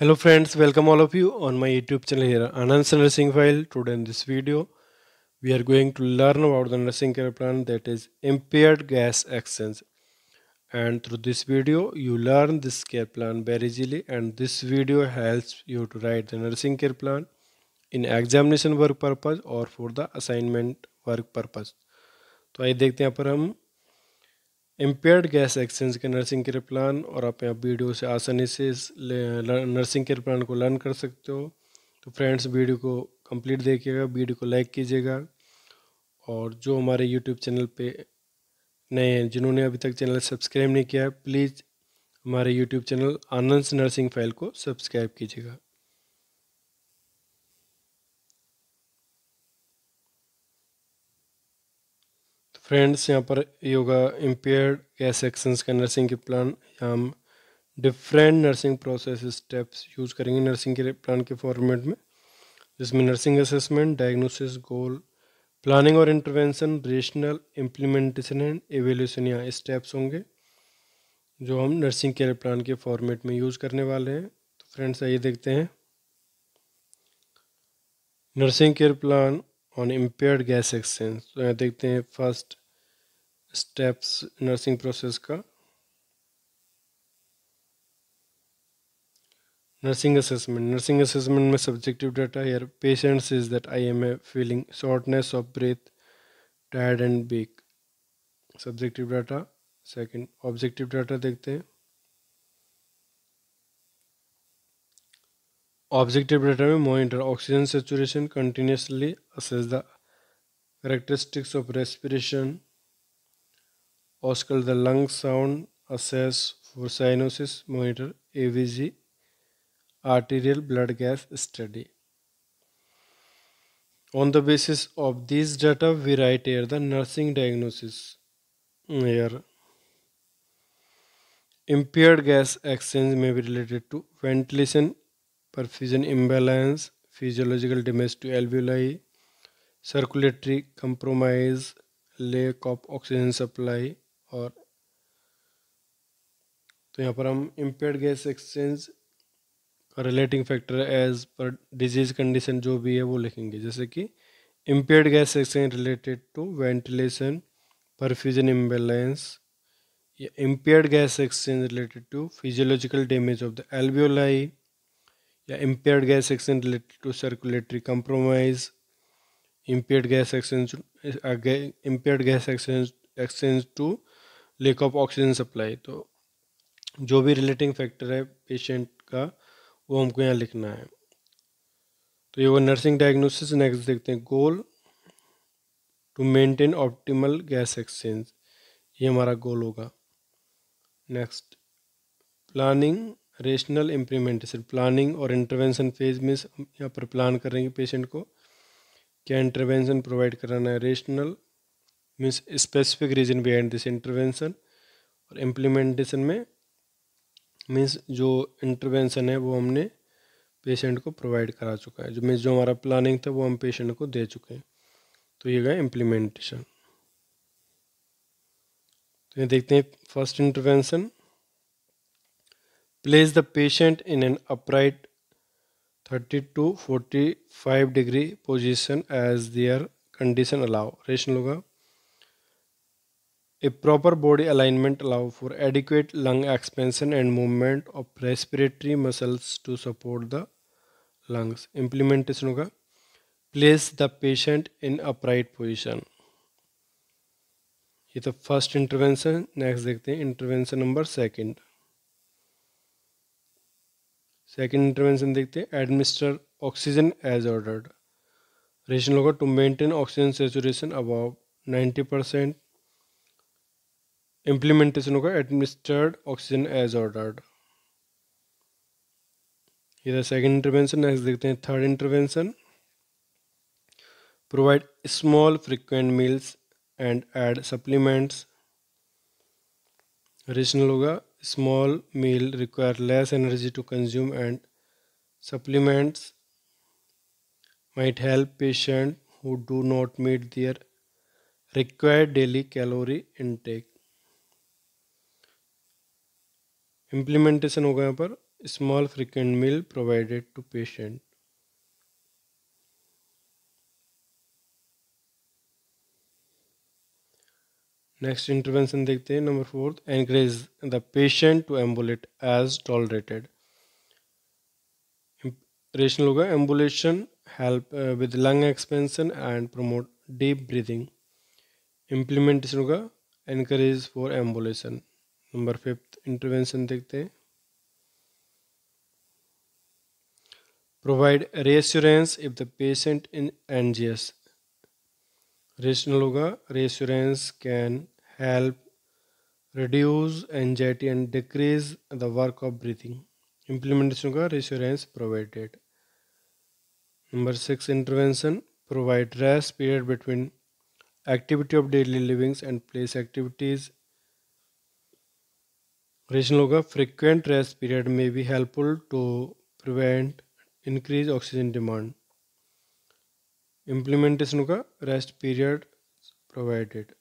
Hello friends, welcome all of you on my YouTube channel here, Anand's Nursing File. Today in this video, we are going to learn about the nursing care plan that is impaired gas exchange. And through this video, you learn this care plan very easily and this video helps you to write the nursing care plan in examination work purpose or for the assignment work purpose. तो आइए देखते हैं यहाँ पर हम impaired gas exchange के nursing care plan और आप यहाँ वीडियो से आसानी से नर्सिंग केयर प्लान को लर्न कर सकते हो। तो फ्रेंड्स वीडियो को कंप्लीट देखिएगा वीडियो को लाइक कीजिएगा। और जो हमारे यूट्यूब चैनल पे नए हैं, जिन्होंने अभी तक चैनल सब्सक्राइब नहीं किया है प्लीज़ हमारे YouTube channel Anand nursing file को सब्सक्राइब कीजिएगा। फ्रेंड्स, यहाँ पर ये होगा इम्पेयर्ड गैस एक्शंस का नर्सिंग के प्लान यहाँ हम different nursing process steps use करेंगे नर्सिंग के प्लान के फॉर्मेट में, जिसमें nursing assessment diagnosis goal planning और intervention rational implementation and evaluation यहाँ स्टेप्स होंगे, जो हम नर्सिंग केयर प्लान के फॉर्मेट में यूज़ करने वाले हैं। तो फ्रेंड्स, आइए देखते हैं। Nursing care plan on impaired gas exchange तो यहाँ देखते हैं फ़र्स्ट स्टेप्स नर्सिंग प्रोसेस का। नर्सिंग असेसमेंट नर्सिंग असेसमेंट में subjective data here patients is that I am a feeling shortness of breath tired and weak subjective data second objective data देखते हैं। Objective data में monitor oxygen saturation continuously, assess the characteristics of respiration, auscult the lung sound, assess for cyanosis, monitor AVG, arterial blood gas study. On the basis of these data, we write here the nursing diagnosis. Mm, here, impaired gas exchange may be related to ventilation perfusion imbalance, physiological damage to alveoli, circulatory compromise, lack of oxygen supply और तो यहाँ पर हम impaired gas exchange का relating factor as पर disease condition जो भी है वो लिखेंगे। जैसे कि impaired gas exchange related to ventilation perfusion imbalance या impaired gas exchange related to physiological damage of the alveoli या impaired gas exchange related to circulatory compromise impaired gas exchange impaired uh, gas exchange exchange to lack of oxygen supply तो जो भी relating factor है patient का, वो हमको यहाँ लिखना है। तो ये वो नर्सिंग डायग्नोसिस नेक्स्ट देखते हैं। Goal to maintain optimal gas exchange ये हमारा गोल होगा। Next planning rational implementation planning और इंटरवेंशन फ़ेज़ में यहाँ पर प्लान करेंगे पेशेंट को क्या इंटरवेंशन प्रोवाइड कराना है। Rational means specific reason behind this intervention और इम्प्लीमेंटेशन में मीन्स जो इंटरवेंशन है वो हमने पेशेंट को प्रोवाइड करा चुका है। जो मीन्स जो हमारा प्लानिंग था वो हम पेशेंट को दे चुके हैं। तो ये गया इम्प्लीमेंटेशन तो ये देखते हैं first intervention Place the patient in an upright 30 to 45 degree position as their condition allow. Rational होगा A proper body alignment allow for adequate lung expansion and movement of respiratory muscles to support the lungs. Implementation होगा Place the patient in upright position. ये तो first intervention next देखते हैं intervention number second second intervention देखते हैं। Administer oxygen as ordered rationale होगा to maintain oxygen saturation above ninety percent implementation होगा administered oxygen as ordered इधर second intervention next देखते हैं। Third intervention provide small frequent meals and aid supplements rationale होगा small meal require less energy to consume and supplements might help patients who do not meet their required daily calorie intake implementation होगा यहाँ पर small frequent meal provided to patient. Next intervention देखते हैं number fourth encourage the patient to ambulate as tolerated rationale होगा ambulation help with lung expansion and promote deep breathing implementation होगा encourage for ambulation number fifth intervention देखते हैं. Provide reassurance if the patient in anxious rational hoga reassurance can help reduce anxiety and decrease the work of breathing implementation hoga reassurance provided number 6 intervention provide rest period between activity of daily livings and place activities rational hoga frequent rest period may be helpful to prevent increase oxygen demand implementation का rest period provided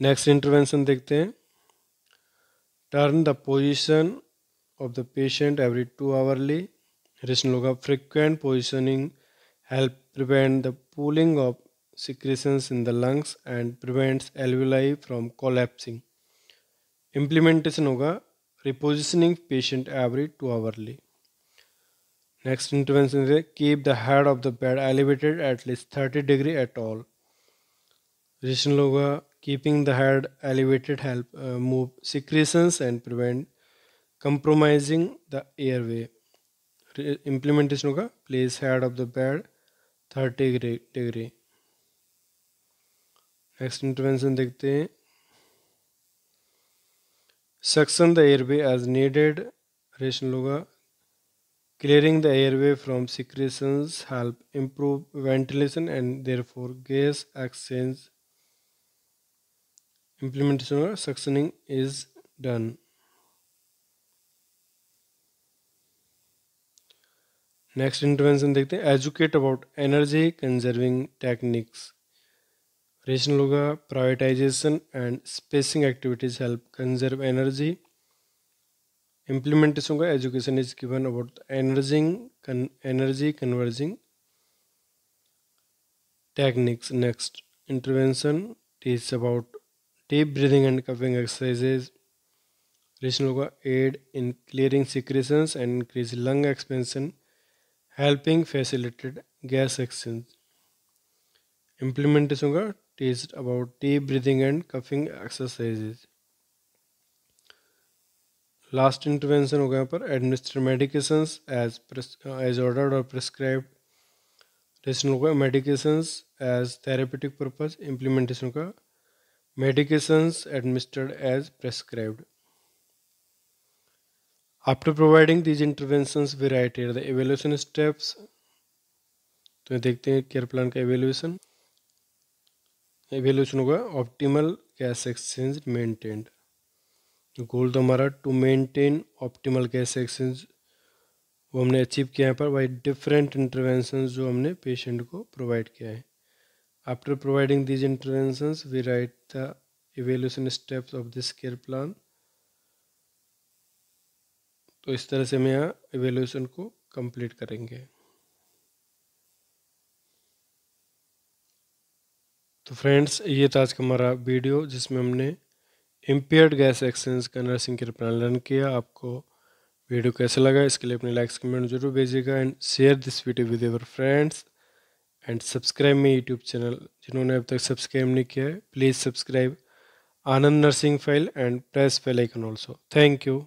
next intervention देखते हैं. Turn the position of the patient every two hourly rationale frequent positioning help prevent the pooling of secretion in the lungs and prevents alveoli from collapsing implementation होगा repositioning patient every two hourly next intervention keep the head of the bed elevated at least thirty degree at all rationale keeping the head elevated help uh, move secretions and prevent compromising the airway. Implementation hoga place head of the bed 30 degree. Next intervention देखते हैं Suction the airway as needed. Rational होगा Clearing the airway from secretions help improve ventilation and therefore gas exchange. Implementation of suctioning is done. Next intervention देखते हैं Educate about energy conserving techniques. Rational होगा prioritization and spacing activities help conserve energy. Implementation होगा education is given about energy con, energy converging techniques. Next intervention is about deep breathing and coughing exercises. Rational होगा aid in clearing secretions and increase lung expansion, helping facilitate gas exchange. Implementation होगा teached about deep breathing and coughing exercises. Last intervention होगा यहाँ पर administer medications as as ordered और prescribed rationale होगा medications as therapeutic purpose implementation का medications administered as prescribed. After providing these interventions, we write here the evaluation steps. तो देखते हैं care plan का एवेल्यूशन एवेल्यूशन होगा optimal gas exchange maintained goal तो हमारा to maintain optimal gas exchange वो हमने अचीव किया है पर बाई डिफरेंट इंटरवेंशन जो हमने पेशेंट को प्रोवाइड किया है after providing these interventions we write the evaluation steps of this care plan तो इस तरह से हम यहाँ इवेल्यूशन को कंप्लीट करेंगे। तो फ्रेंड्स ये था आज का हमारा वीडियो जिसमें हमने इम्पेयर्ड गैस एक्सचेंज का नर्सिंग केयर प्लान लर्न किया। आपको वीडियो कैसा लगा, इसके लिए अपने लाइक्स कमेंट ज़रूर भेजिएगा and share this video with your friends and subscribe मेरे यूट्यूब चैनल, जिन्होंने अब तक सब्सक्राइब नहीं किया है please subscribe Anand nursing file and press bell icon also thank you